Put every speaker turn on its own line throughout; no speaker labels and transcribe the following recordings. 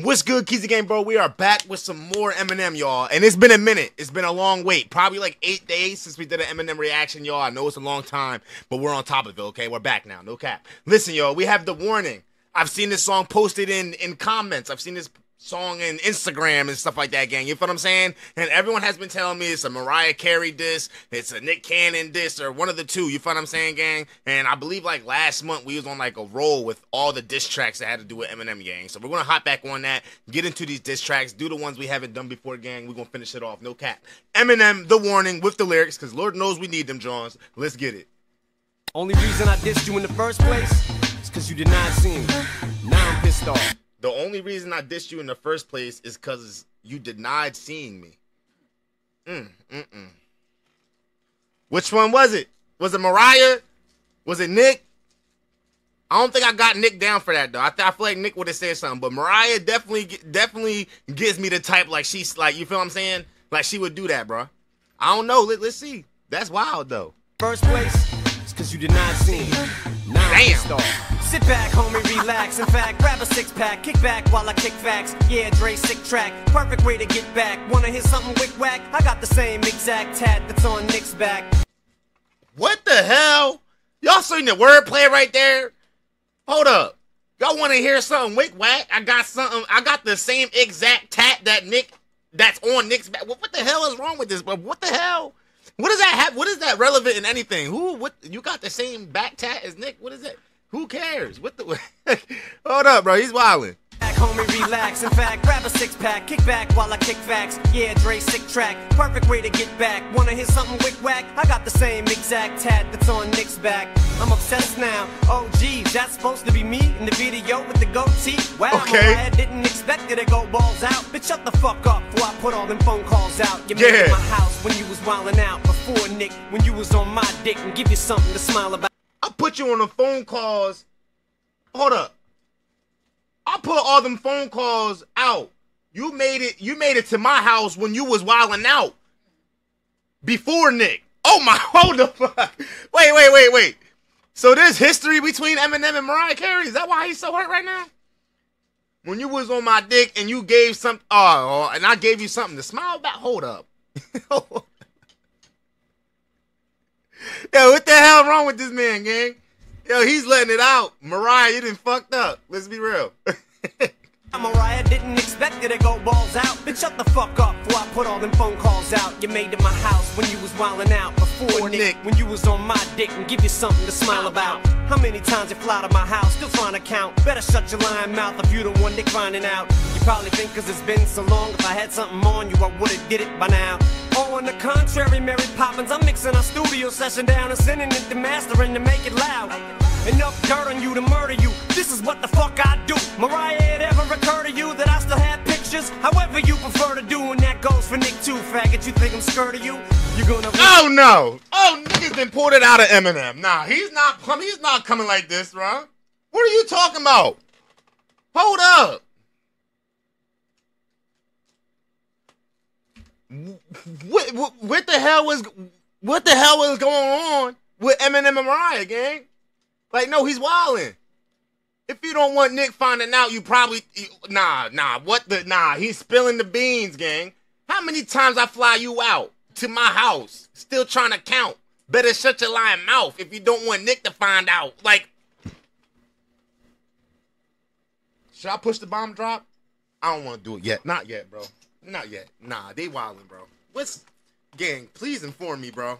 What's good, Kezzy Gang, bro? We are back with some more Eminem, y'all. And it's been a minute. It's been a long wait. Probably like eight days since we did an Eminem reaction, y'all. I know it's a long time, but we're on top of it, okay? We're back now. No cap. Listen, y'all, we have the warning. I've seen this song posted in, in comments. I've seen this song and Instagram and stuff like that, gang. You feel what I'm saying? And everyone has been telling me it's a Mariah Carey diss, it's a Nick Cannon diss, or one of the two. You feel what I'm saying, gang? And I believe like last month we was on like a roll with all the diss tracks that had to do with Eminem, gang. So we're gonna hop back on that, get into these diss tracks, do the ones we haven't done before, gang. We're gonna finish it off, no cap. Eminem, the warning with the lyrics, because Lord knows we need them, Johns. Let's get it.
Only reason I dissed you in the first place is because you did not see me. Now I'm pissed off.
The only reason I dissed you in the first place is because you denied seeing me. Mm, mm, mm. Which one was it? Was it Mariah? Was it Nick? I don't think I got Nick down for that though. I, th- I feel like Nick would have said something, but Mariah definitely definitely gives me the type like she's like you feel what I'm saying? Like she would do that, bro. I don't know. Let, let's see. That's wild though.
First place is because you did not see me. Now I'm pissed off. Sit back, homie, relax. In fact, grab a six pack, kick back while I kick facts. Yeah, Dre, sick track, perfect way to get back. Wanna hear something wick whack? I got the same exact tat that's on Nick's back.
What the hell? Y'all seen the wordplay right there? Hold up. Y'all want to hear something wick whack? I got something. I got the same exact tat that Nick, that's on Nick's back. What, the hell is wrong with this? But what the hell? What does that have? What is that relevant in anything? Who? What? You got the same back tat as Nick? What is it? Who cares? What the? Hold up, bro. He's wilding.
Back, homie, relax. In fact, grab a six pack, kick back while I kick facts. Yeah, Dre, sick track, perfect way to get back. Wanna hear something wick whack? I got the same exact tat that's on Nick's back. I'm obsessed now. Oh, geez, that's supposed to be me in the video with the goatee. Wow,
okay.
I didn't expect it to go balls out. Bitch, shut the fuck up before I put all them phone calls out. You
yeah.
made my house when you was wildin' out. Before Nick, when you was on my dick and give you something to smile about.
Put you on the phone calls. Hold up. I put all them phone calls out. You made it. You made it to my house when you was wilding out. Before Nick. Oh my! Hold fuck. Wait, wait, wait, wait. So there's history between Eminem and Mariah Carey. Is that why he's so hurt right now? When you was on my dick and you gave some, oh, and I gave you something to smile about. Hold up. Yo, what the hell wrong with this man, gang? Yo, he's letting it out. Mariah, you didn't fucked up. Let's be real.
Mariah didn't expect it to go balls out. Bitch, shut the fuck up before I put all them phone calls out. You made it my house when you was wildin' out. Before Nick, Nick, when you was on my dick and give you something to smile about. How many times you fly to my house, still trying to count? Better shut your lying mouth if you the one Nick finding out. You probably think cause it's been so long, if I had something on you, I would've did it by now. Oh, on the contrary, Mary Poppins, I'm mixing our studio session down and sending it to mastering to make it loud. Enough dirt on you to murder you. This is what the fuck I do. Mariah, it ever occur to you that I still have pictures? However you prefer to do, and that goes for Nick too, faggot. You think I'm scared of you? You're gonna.
Oh no! Oh, niggas been pulled it out of Eminem. Nah, he's not coming. He's not coming like this, bro. What are you talking about? Hold up. What, what, what the hell was what the hell was going on with Eminem and Mariah, gang? Like, no, he's wilding. If you don't want Nick finding out, you probably you, nah, nah. What the nah? He's spilling the beans, gang. How many times I fly you out to my house, still trying to count? Better shut your lying mouth if you don't want Nick to find out. Like, should I push the bomb drop? I don't want to do it yet. Not yet, bro. Not yet. Nah, they wildin', bro. What's gang? Please inform me, bro.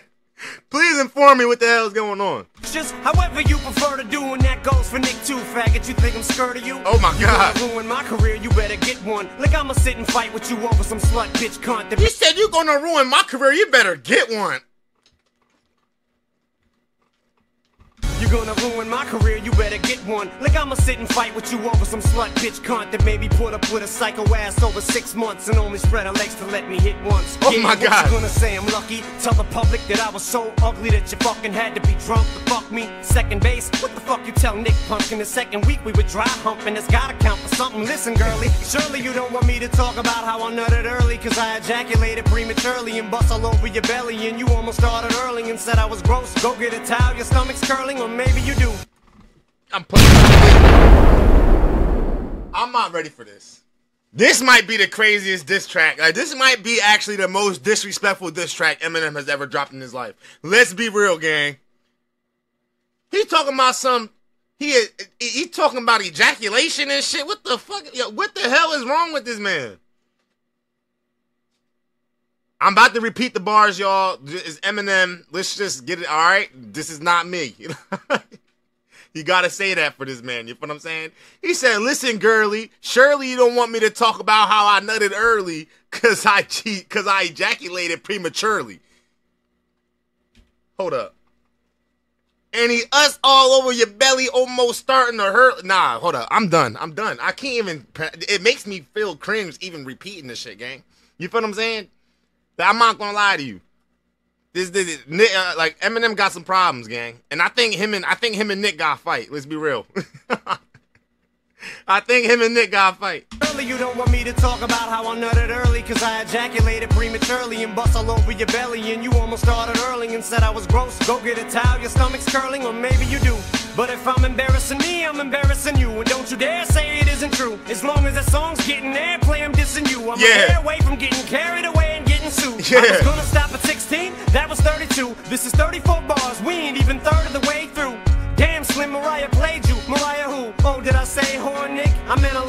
please inform me what the hell is going on.
Just however you prefer to do, and that goes for Nick too, faggot. You think I'm scared of you?
Oh my
you
god.
You ruin my career, you better get one. Like I'ma sit and fight with you over some slut bitch cunt.
You said you gonna ruin my career, you better get one.
You're gonna ruin my career, you better get one. Like I'ma sit and fight with you over some slut bitch cunt that maybe put up with a psycho ass over six months and only spread her legs to let me hit once.
Oh yeah, my god.
You gonna say I'm lucky? Tell the public that I was so ugly that you fucking had to be drunk to fuck me. Second base, what the fuck you tell Nick Pumpkin? The second week we were dry humping, it's gotta count for something. Listen, girlie, surely you don't want me to talk about how I nutted early, cause I ejaculated prematurely and bust all over your belly, and you almost started early and said I was gross. Go get a towel, your stomach's curling, or maybe you do.
I'm putting. I'm not ready for this. This might be the craziest diss track. Like this might be actually the most disrespectful diss track Eminem has ever dropped in his life. Let's be real, gang. He talking about some. He he talking about ejaculation and shit. What the fuck? Yo, what the hell is wrong with this man? I'm about to repeat the bars, y'all. It's Eminem. Let's just get it. All right, this is not me. you gotta say that for this man. You know what I'm saying? He said, "Listen, girly. Surely you don't want me to talk about how I nutted early because I cheat because I ejaculated prematurely." Hold up. And he us all over your belly, almost starting to hurt. Nah, hold up. I'm done. I'm done. I can't even. It makes me feel cringe even repeating this shit, gang. You feel what I'm saying? I'm not gonna lie to you. This, this, this uh, like Eminem got some problems, gang, and I think him and I think him and Nick got a fight. Let's be real. I think him and Nick got a fight.
Early, you don't want me to talk about how I nutted early, cause I ejaculated prematurely and bust all over your belly, and you almost started early and said I was gross. Go get a towel, your stomach's curling, or maybe you do. But if I'm embarrassing me, I'm embarrassing you. And don't you dare say it isn't true. As long as that song's getting airplay, I'm dissing you. I'm
yeah.
away from getting carried
Yeah.
I was gonna stop at 16, that was 32. This is 34 bars, we ain't even third of the way through. Damn, Slim Mariah played you. Mariah who? Oh, did I say whore, Nick? I meant a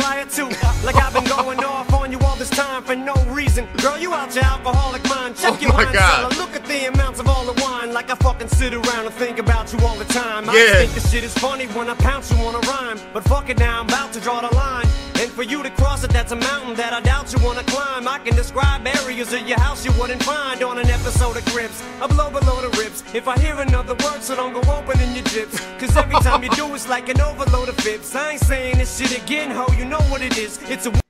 no reason. Girl, you out your alcoholic mind. Check
oh
your
my
wine
God.
cellar. Look at the amounts of all the wine. Like I fucking sit around and think about you all the time. I
Yeah.
just think this shit is funny when I pounce you on a rhyme. But fuck it now, I'm about to draw the line. And for you to cross it, that's a mountain that I doubt you wanna climb. I can describe areas of your house you wouldn't find on an episode of Cribs. I blow below the ribs. If I hear another word, so don't go opening your jips. Cause every time you do, it's like an overload of fibs. I ain't saying this shit again, ho, you know what it is. It's a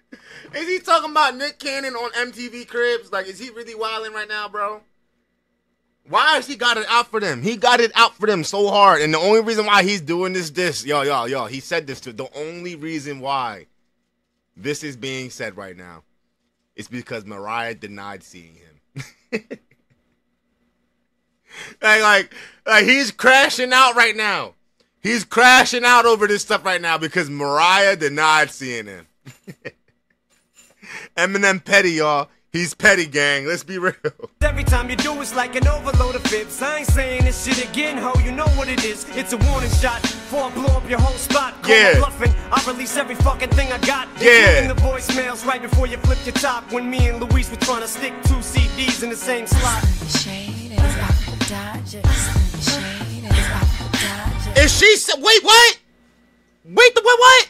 Is he talking about Nick Cannon on MTV Cribs? Like, is he really wilding right now, bro? Why has he got it out for them? He got it out for them so hard, and the only reason why he's doing this, this, yo, yo, yo, he said this to. The only reason why this is being said right now is because Mariah denied seeing him. like, like, like, he's crashing out right now. He's crashing out over this stuff right now because Mariah denied seeing him. Eminem petty, y'all. He's petty, gang. Let's be real.
Every time you do, it's like an overload of fibs. I ain't saying this shit again, ho. You know what it is. It's a warning shot before I blow up your whole spot. Call
Yeah.
bluffing. I release every fucking thing I got.
Yeah.
Including the voicemails right before you flip your top. When me and Luis were trying to stick two CDs in the same slot.
Is up, Dodgers. Shade is up, Dodgers.
Is she wait, what? Wait, the what? What?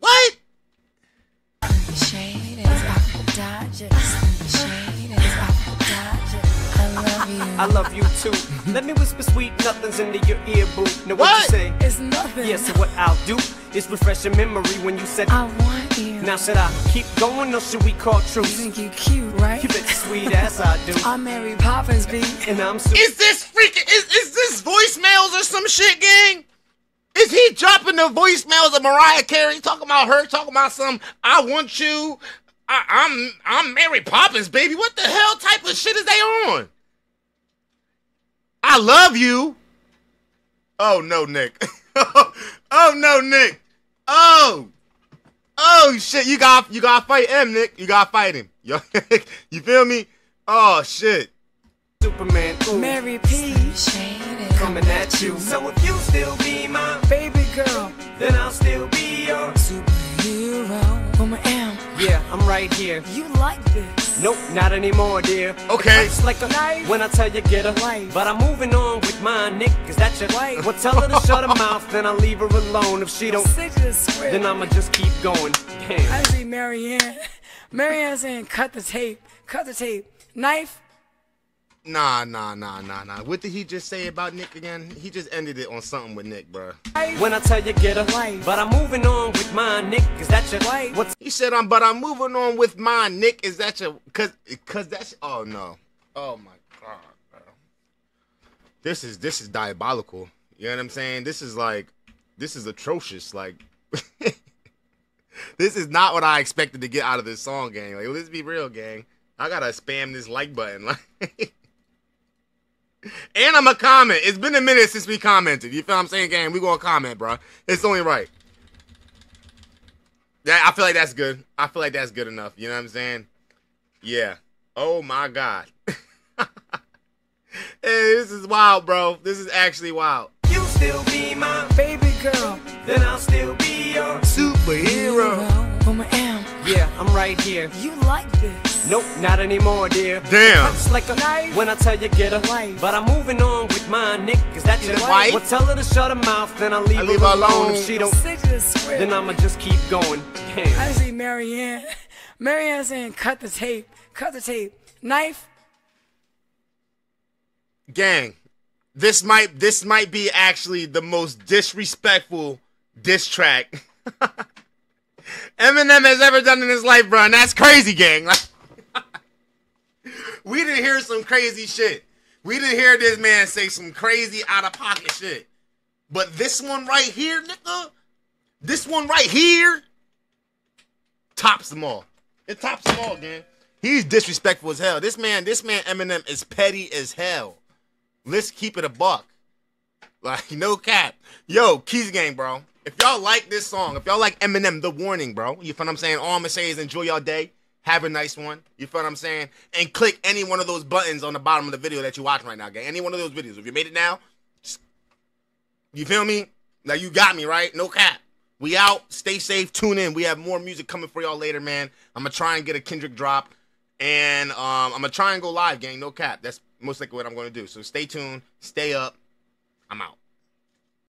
What?
I love you.
I love you too. Let me whisper sweet nothings into your ear, boo. Now what,
What?
you say?
It's nothing.
Yeah, so what I'll do is refresh your memory when you said.
I want you.
Now should I keep going or should we call
you think you cute, right?
You bet sweet ass I do.
I'm Mary Poppins, B.
And I'm so
Is this freaking, is, is this voicemails or some shit, gang? Is he dropping the voicemails of Mariah Carey talking about her, talking about some, I want you, I, I'm, I'm Mary Poppins, baby. What the hell type of shit is they on? I love you. Oh no, Nick. oh no, Nick. Oh. Oh shit, you got you gotta fight him, Nick. You gotta fight him. Yo, you feel me? Oh shit.
Superman. Ooh.
Mary P. Shade
coming at you. So if you still be my,
baby girl.
then I'll still be your.
Superhero. Woman M.
Yeah, I'm right here.
You like this.
Nope, not anymore, dear.
Okay.
It's like a
Knife.
when I tell you get a
Wife.
But I'm moving on with mine, Nick, cause that's your
Wife.
Well, tell her to shut her mouth, then I'll leave her alone. If she don't,
Stick to the script.
then I'ma just keep going. Damn.
I see Marianne. Marianne saying, cut the tape. Cut the tape. Knife.
Nah, nah, nah, nah, nah. What did he just say about Nick again? He just ended it on something with Nick, bro.
When I tell you get a
Wife.
but I'm moving on with my Nick, is that your
life?
What's
He said, "I'm, but I'm moving on with my Nick, is that your? Cause, cause that's. Oh no. Oh my god, bro. This is this is diabolical. You know what I'm saying? This is like, this is atrocious. Like, this is not what I expected to get out of this song, gang. Like, let's be real, gang. I gotta spam this like button, like. And I'm a comment. It's been a minute since we commented. You feel what I'm saying, gang? We gonna comment, bro. It's only right. Yeah, I feel like that's good. I feel like that's good enough. You know what I'm saying? Yeah. Oh my god. hey, this is wild, bro. This is actually wild.
You still be my
Baby girl.
then I'll still be your
Superhero.
I'm right here.
You like this.
Nope, not anymore, dear.
Damn.
It's like a
Knife.
when I tell you get a
Wife.
But I'm moving on with my nick. Is that your
Wife.
Well, tell her to shut her mouth, then I'll leave,
I leave
her
her
alone.
alone.
If she don't,
the
then I'ma just keep going.
I see Marianne. Marianne saying, cut the tape. Cut the tape. Knife.
Gang. This might this might be actually the most disrespectful diss track Eminem has ever done in his life, bro. And that's crazy, gang. we didn't hear some crazy shit. We didn't hear this man say some crazy out of pocket shit. But this one right here, nigga, this one right here tops them all. It tops them all, gang. He's disrespectful as hell. This man, this man Eminem is petty as hell. Let's keep it a buck. Like, no cap. Yo, Kezzy Gang, bro. If y'all like this song, if y'all like Eminem, The Warning, bro, you feel what I'm saying? All I'm gonna say is enjoy your day. Have a nice one. You feel what I'm saying? And click any one of those buttons on the bottom of the video that you're watching right now, gang. Any one of those videos. If you made it now, just- you feel me? Now you got me, right? No cap. We out. Stay safe. Tune in. We have more music coming for y'all later, man. I'm gonna try and get a Kendrick drop. And um, I'm gonna try and go live, gang. No cap. That's most likely what I'm gonna do. So stay tuned. Stay up. I'm out.